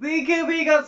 BKB が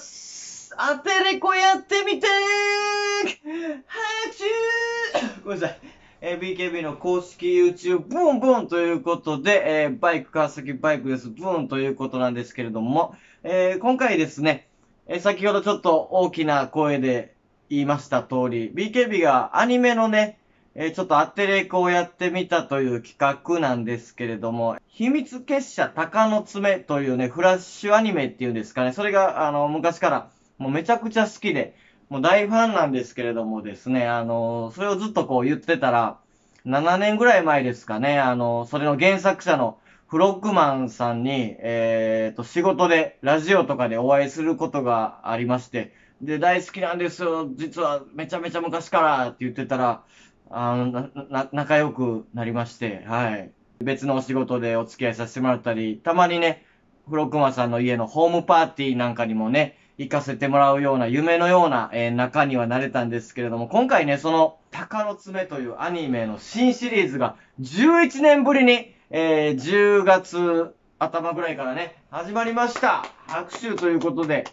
アテレコやってみてー拍手ごめんなさい。えー BKB の公式 YouTube ブンブンということで、えーバイク川崎バイクです。ブンということなんですけれども、えー今回ですね、えー先ほどちょっと大きな声で言いました通り、BKB がアニメのね、えーちょっとアテレコをやってみたという企画なんですけれども、秘密結社鷹の爪というね、フラッシュアニメっていうんですかね、それが、あの、昔からもうめちゃくちゃ好きで、もう大ファンなんですけれどもですね、あの、それをずっとこう言ってたら、7年ぐらい前ですかね、あの、それの原作者のフロックマンさんに、えーと、仕事で、ラジオとかでお会いすることがありまして、で、大好きなんですよ、実はめちゃめちゃ昔からって言ってたら、あの、な、な、仲良くなりまして、はい。別のお仕事でお付き合いさせてもらったり、たまにね、フロックマンさんの家のホームパーティーなんかにもね、行かせてもらうような夢のような、えー仲にはなれたんですけれども、今回ね、その、鷹の爪というアニメの新シリーズが11年ぶりに、えー10月頭ぐらいからね、始まりました。拍手ということで。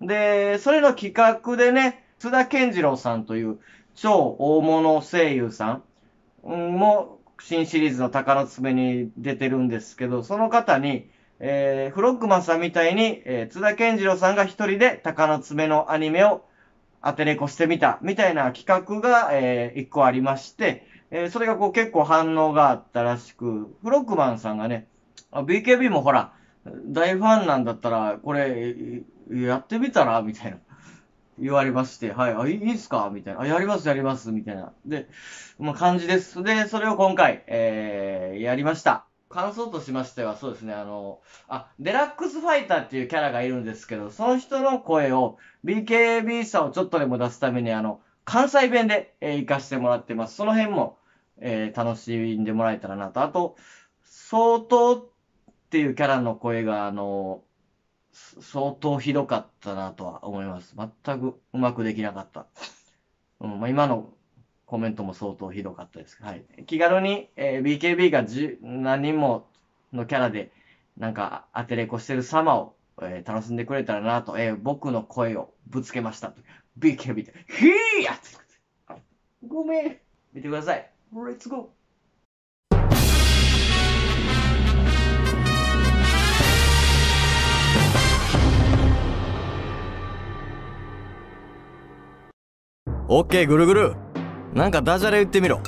で、それの企画でね、津田健次郎さんという超大物声優さん？も新シリーズの鷹の爪に出てるんですけど、その方に、えー、フロッグマンさんみたいに、えー津田健次郎さんが一人で鷹の爪のアニメを当てれこしてみた、みたいな企画が、えー一個ありまして、えーそれがこう結構反応があったらしく、フロッグマンさんがね、BKB もほら、大ファンなんだったら、これ、やってみたら？みたいな。言われまして、はい、あ、いいっすか？みたいな。あ、やります、やります、みたいな。で、まあ、感じです。で、それを今回、えー、やりました。感想としましては、そうですね、あの、あ、デラックスファイターっていうキャラがいるんですけど、その人の声を、BKB さんをちょっとでも出すために、あの、関西弁で、えー、活かしてもらってます。その辺も、えー、楽しんでもらえたらなと。あと、相当っていうキャラの声が、あの、相当ひどかったなとは思います。全くうまくできなかった。うん、まあ、今のコメントも相当ひどかったです。はい。気軽に、えー BKB が何人ものキャラで、なんか当てれこしてる様を、えー楽しんでくれたらなと、えー僕の声をぶつけました。BKB で、ヒーやってごめん。見てください。レッツゴー。オッケーぐるぐる。なんかダジャレ言ってみろ。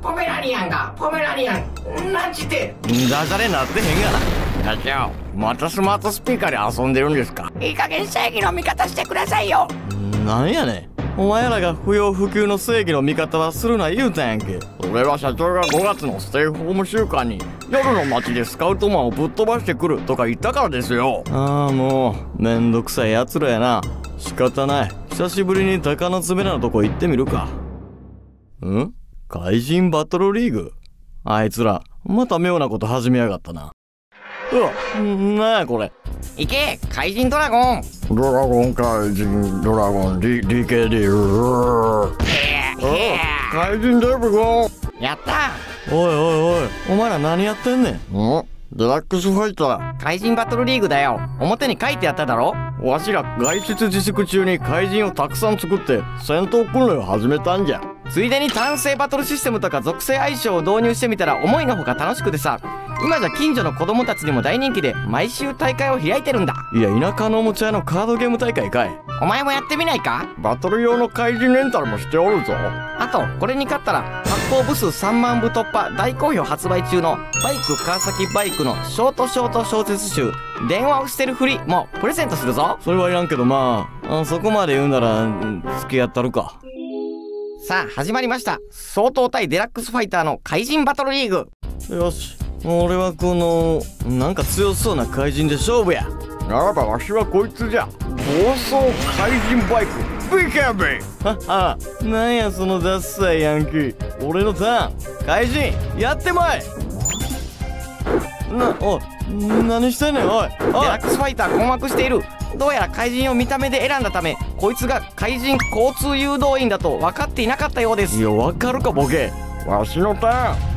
ポメラニアンがポメラニアンなんちってダジャレなってへんがな。社長またスマートスピーカーで遊んでるんですか。いい加減正義の味方してくださいよ。なんやねん。お前らが不要不急の正義の味方はするな言うたんやんけ。俺は社長が5月のステイホーム週間に夜の街でスカウトマンをぶっ飛ばしてくるとか言ったからですよ。ああもうめんどくさいやつらやな。仕方ない久しぶりに鷹の爪のとこ行ってみるか。ん？怪人バトルリーグ？あいつらまた妙なこと始めやがったな。うわんなんやこれ。行け怪人ドラゴン。ドラゴン怪人ドラゴン D DKD うーへ怪人デブゴンえやったおいおいおいお前ら何やってんねん。んデラックスファイター。怪人バトルリーグだよ。表に書いてあっただろ？わしら外出自粛中に怪人をたくさん作って戦闘訓練を始めたんじゃ。ついでに単性バトルシステムとか属性相性を導入してみたら思いのほか楽しくてさ。今じゃ近所の子供たちにも大人気で毎週大会を開いてるんだ。いや田舎のおもちゃ屋のカードゲーム大会かい。お前もやってみないか？バトル用の怪人レンタルもしておるぞ。あとこれに勝ったら発行部数3万部突破大好評発売中のバイク川崎バイクのショートショート小説集電話をしてるふりもプレゼントするぞ。それはいらんけどまああそこまで言うならうん付き合ったるか。さあ始まりました。相当対デラックスファイターの怪人バトルリーグ。よし。俺はこのなんか強そうな怪人で勝負や。ならばわしはこいつじゃ暴走怪人バイク BKB ははなんやそのダッサいヤンキー。俺のターン。怪人やってまい。なおい何してんねんおい。デラックスファイター困惑している。どうやら怪人を見た目で選んだためこいつが怪人交通誘導員だと分かっていなかったようです。いやわかるかボケ。わしのターン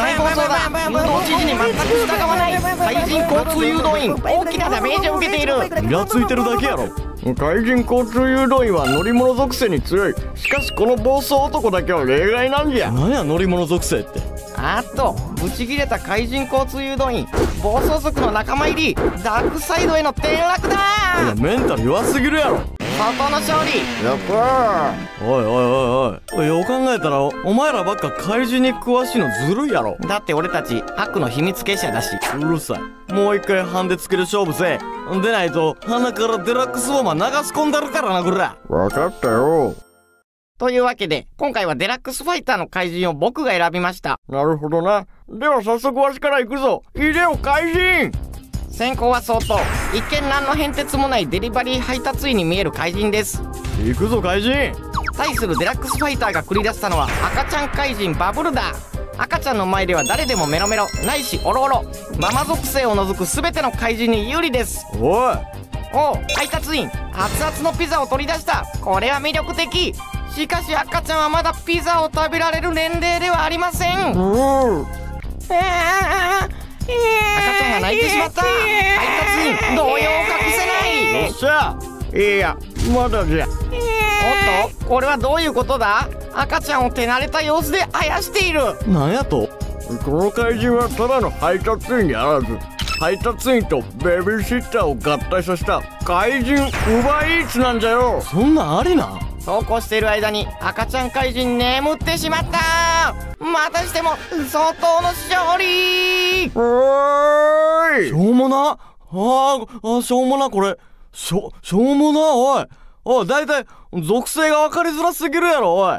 大暴走だ。誘導指示に全く従わない怪人交通誘導員。大きなダメージを受けている。イラついてるだけやろ。怪人交通誘導員は乗り物属性に強い。しかしこの暴走男だけは例外なんじゃ。何や乗り物属性って。あっとブチ切れた怪人交通誘導員。暴走族の仲間入り。ダークサイドへの転落だ。いやメンタル弱すぎるやろ。外の勝利。やったー。おいおいおいおいよう考えたらおお前らばっか怪人に詳しいのずるいやろ。だって俺たち悪の秘密結社だし。うるさい。もう一回ハンデつける勝負せえ。でないと鼻からデラックスウォーマー流し込んだるからなこら分かったよ。というわけで今回はデラックスファイターの怪人を僕が選びました。なるほどな。では早速わしから行くぞ。いでよ怪人先行は相当。一見何の変哲もないデリバリー配達員に見える怪人です。行くぞ怪人。対するデラックスファイターが繰り出したのは赤ちゃん怪人バブルだ。赤ちゃんの前では誰でもメロメロ。ないしオロオロ。ママ属性を除く全ての怪人に有利です。おい。おう配達員。熱々のピザを取り出した。これは魅力的。しかし赤ちゃんはまだピザを食べられる年齢ではありません。う。ん赤ちゃんが泣いてしまった。配達員動揺を隠せない。よっしゃいやまだじゃ。おっとこれはどういうことだ？赤ちゃんを手慣れた様子であやしている。なんやと。この怪人はただの配達員にあらず配達員とベビーシッターを合体させた怪人ウバイーツなんじゃよ。そんなんありなそうこうしている間に赤ちゃん怪人眠ってしまった。またしても相当の勝利。おーい。しょうもな？あーあしょうもなこれ。しょしょうもな？おい。おいだいたい属性が分かりづらすぎるやろおい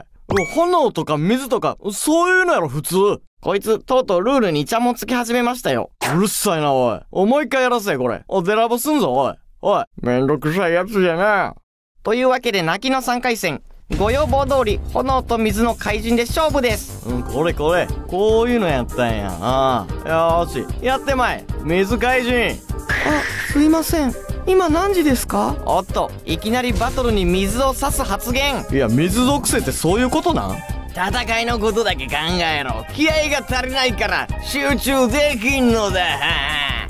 炎とか水とかそういうのやろ普通こいつとうとうルールにイチャモンつき始めましたよ。うるさいなおい。おもう一回やらせこれ。おデラボすんぞおい。おい。めんどくさいやつじゃなというわけで泣きの3回戦。ご要望通り炎と水の怪人で勝負です。うんこれこれ。こういうのやったんや。ああ。よーし。やってまい。水怪人。あすいません。今何時ですか？おっと。いきなりバトルに水を差す発言。いや水属性ってそういうことなん？戦いのことだけ考えろ。気合が足りないから集中できんのだ。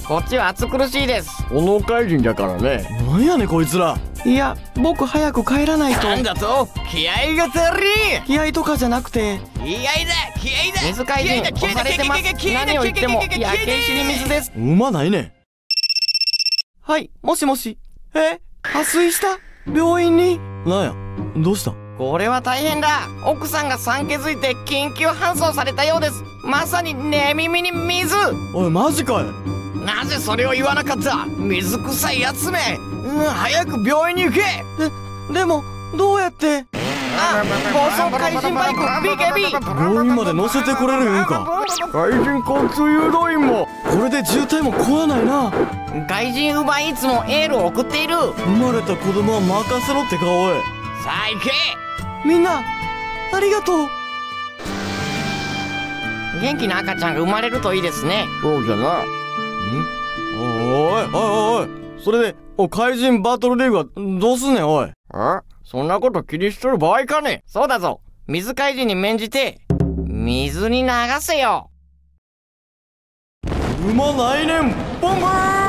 こっちは暑苦しいです。炎怪人だからね。なんやねんこいつら。いや僕早く帰らないと。なんだと？気合が足り気合とかじゃなくて。気合だ気合だ水怪人押されてます。何を言っても焼け石に水です。うまないねはいもしもし。え？破水した？病院に？なんや？どうした？これは大変だ。奥さんが産気づいて緊急搬送されたようです。まさに寝耳に水。おいマジかいなぜそれを言わなかった。水臭いやつめ。うん早く病院に行け。ででもどうやって？あ暴走怪人バイク BKB 病院まで乗せてこれるんか。怪人交通誘導員も。これで渋滞も食わないな。外人ウバイいつもエールを送っている。生まれた子供は任せろって顔おいさあ行け。みんなありがとう。元気な赤ちゃんが生まれるといいですね。そうじゃな。ん？おいおいおい。おいそれでお怪人バトルリーグはどうすんねんおい。あ？そんなこと気にしとる場合かね。そうだぞ。水怪人に免じて水に流せよ。うまないねんボンバー